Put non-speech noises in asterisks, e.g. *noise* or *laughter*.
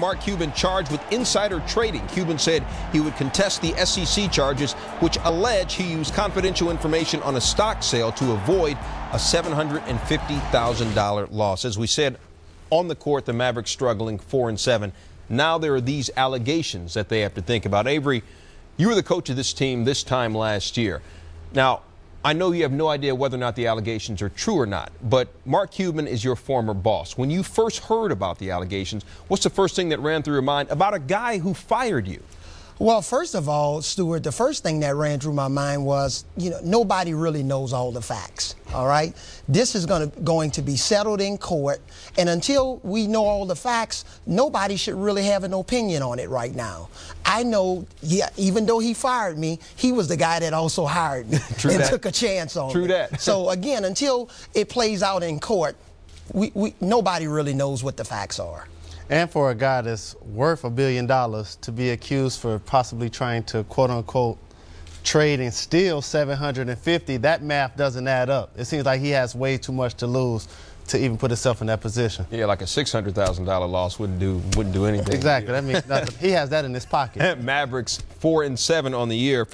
Mark Cuban charged with insider trading. Cuban said he would contest the SEC charges, which allege he used confidential information on a stock sale to avoid a $750,000 loss. As we said on the court, the Mavericks struggling 4 and 7. Now there are these allegations that they have to think about. Avery, you were the coach of this team this time last year. Now, I know you have no idea whether or not the allegations are true or not, but Mark Cuban is your former boss. When you first heard about the allegations, what's the first thing that ran through your mind about a guy who fired you? Well, first of all, Stuart, the first thing that ran through my mind was, you know, nobody really knows all the facts. All right, this is going to going to be settled in court, and until we know all the facts, nobody should really have an opinion on it right now. I know, yeah, even though he fired me, he was the guy that also hired me *laughs* and that. took a chance on True me. that. so again, until it plays out in court, we, we nobody really knows what the facts are. And for a guy that's worth a billion dollars to be accused for possibly trying to quote unquote trade and steal 750, that math doesn't add up. It seems like he has way too much to lose to even put himself in that position. Yeah, like a $600,000 loss wouldn't do wouldn't do anything. Exactly. That means nothing. He has that in his pocket. *laughs* Mavericks 4 and 7 on the year.